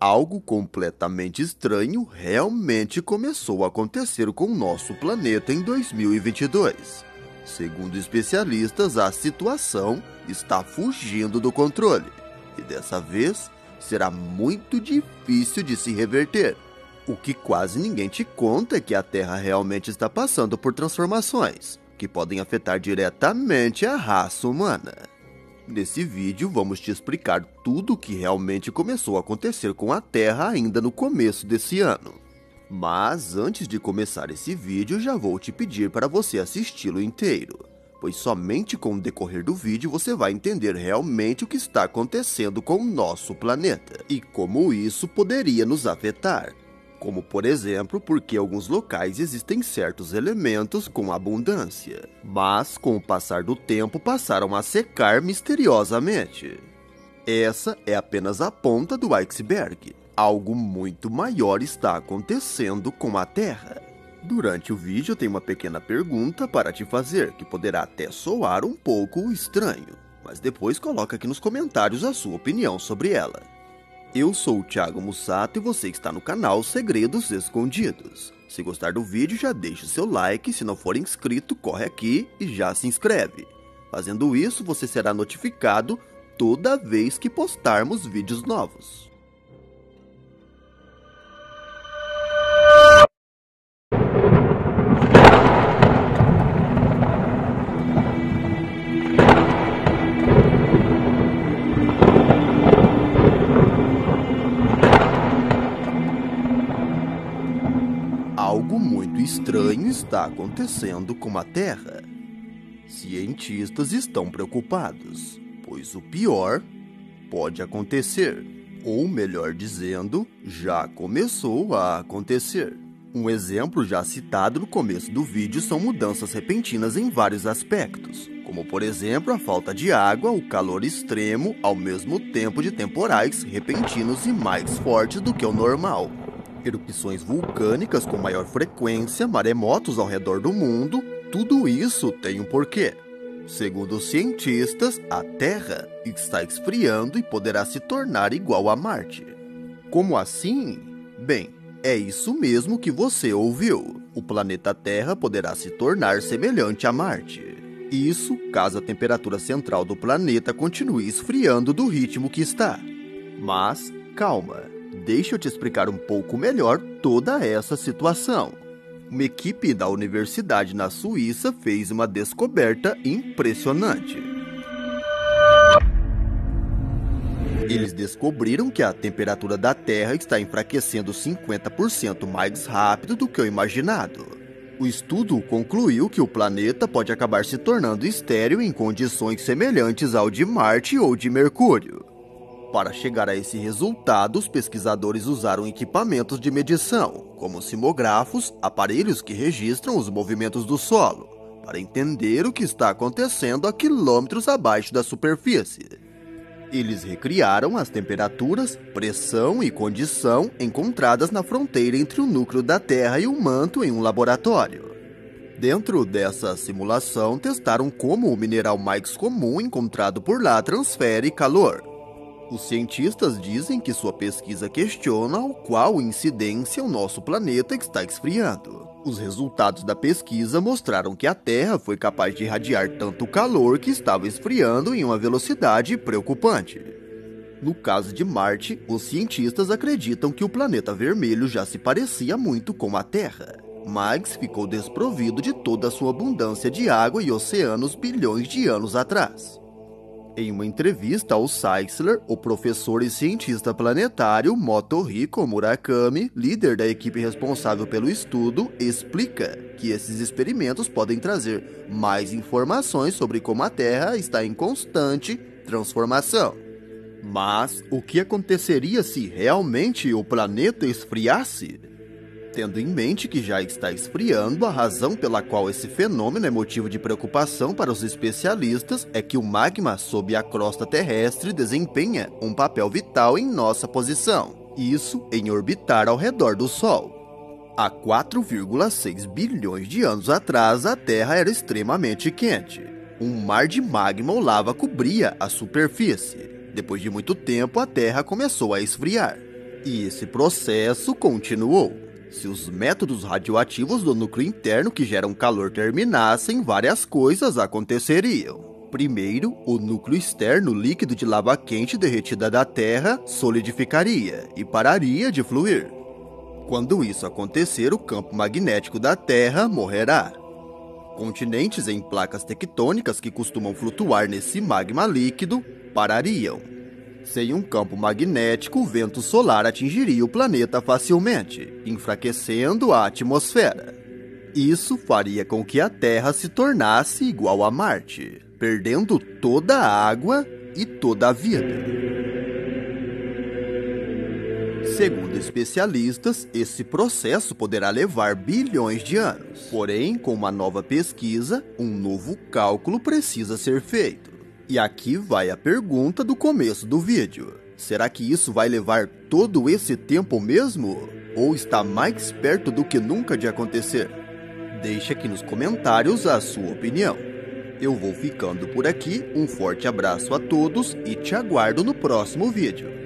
algo completamente estranho realmente começou a acontecer com o nosso planeta em 2022. Segundo especialistas, a situação está fugindo do controle e dessa vez será muito difícil de se reverter. O que quase ninguém te conta é que a Terra realmente está passando por transformações que podem afetar diretamente a raça humana. Nesse vídeo, vamos te explicar tudo o que realmente começou a acontecer com a Terra ainda no começo desse ano. Mas antes de começar esse vídeo, já vou te pedir para você assisti-lo inteiro, pois somente com o decorrer do vídeo você vai entender realmente o que está acontecendo com o nosso planeta e como isso poderia nos afetar como por exemplo porque alguns locais existem certos elementos com abundância, mas com o passar do tempo passaram a secar misteriosamente. Essa é apenas a ponta do iceberg. Algo muito maior está acontecendo com a Terra. Durante o vídeo tem uma pequena pergunta para te fazer, que poderá até soar um pouco estranho, mas depois coloca aqui nos comentários a sua opinião sobre ela. Eu sou o Thiago Mussato e você está no canal Segredos Escondidos. Se gostar do vídeo, já deixe seu like, se não for inscrito, corre aqui e já se inscreve. Fazendo isso, você será notificado toda vez que postarmos vídeos novos. Algo muito estranho está acontecendo com a Terra. Cientistas estão preocupados, pois o pior pode acontecer, ou melhor dizendo, já começou a acontecer. Um exemplo já citado no começo do vídeo são mudanças repentinas em vários aspectos, como por exemplo a falta de água, o calor extremo, ao mesmo tempo de temporais repentinos e mais fortes do que o normal erupções vulcânicas com maior frequência, maremotos ao redor do mundo, tudo isso tem um porquê. Segundo os cientistas, a Terra está esfriando e poderá se tornar igual a Marte. Como assim? Bem, é isso mesmo que você ouviu. O planeta Terra poderá se tornar semelhante a Marte. Isso caso a temperatura central do planeta continue esfriando do ritmo que está. Mas calma, Deixa eu te explicar um pouco melhor toda essa situação. Uma equipe da universidade na Suíça fez uma descoberta impressionante. Eles descobriram que a temperatura da Terra está enfraquecendo 50% mais rápido do que o imaginado. O estudo concluiu que o planeta pode acabar se tornando estéril em condições semelhantes ao de Marte ou de Mercúrio. Para chegar a esse resultado, os pesquisadores usaram equipamentos de medição, como simógrafos, aparelhos que registram os movimentos do solo, para entender o que está acontecendo a quilômetros abaixo da superfície. Eles recriaram as temperaturas, pressão e condição encontradas na fronteira entre o núcleo da Terra e o manto em um laboratório. Dentro dessa simulação, testaram como o mineral mais comum encontrado por lá transfere calor. Os cientistas dizem que sua pesquisa questiona o qual incidência o nosso planeta está esfriando. Os resultados da pesquisa mostraram que a Terra foi capaz de irradiar tanto calor que estava esfriando em uma velocidade preocupante. No caso de Marte, os cientistas acreditam que o planeta vermelho já se parecia muito com a Terra, mas ficou desprovido de toda a sua abundância de água e oceanos bilhões de anos atrás. Em uma entrevista ao Seixler, o professor e cientista planetário Motohiko Murakami, líder da equipe responsável pelo estudo, explica que esses experimentos podem trazer mais informações sobre como a Terra está em constante transformação. Mas o que aconteceria se realmente o planeta esfriasse? Tendo em mente que já está esfriando, a razão pela qual esse fenômeno é motivo de preocupação para os especialistas é que o magma sob a crosta terrestre desempenha um papel vital em nossa posição, isso em orbitar ao redor do Sol. Há 4,6 bilhões de anos atrás, a Terra era extremamente quente. Um mar de magma ou lava cobria a superfície. Depois de muito tempo, a Terra começou a esfriar. E esse processo continuou. Se os métodos radioativos do núcleo interno que geram calor terminassem, várias coisas aconteceriam. Primeiro, o núcleo externo líquido de lava quente derretida da Terra solidificaria e pararia de fluir. Quando isso acontecer, o campo magnético da Terra morrerá. Continentes em placas tectônicas que costumam flutuar nesse magma líquido parariam. Sem um campo magnético, o vento solar atingiria o planeta facilmente, enfraquecendo a atmosfera. Isso faria com que a Terra se tornasse igual a Marte, perdendo toda a água e toda a vida. Segundo especialistas, esse processo poderá levar bilhões de anos. Porém, com uma nova pesquisa, um novo cálculo precisa ser feito. E aqui vai a pergunta do começo do vídeo. Será que isso vai levar todo esse tempo mesmo? Ou está mais perto do que nunca de acontecer? Deixe aqui nos comentários a sua opinião. Eu vou ficando por aqui, um forte abraço a todos e te aguardo no próximo vídeo.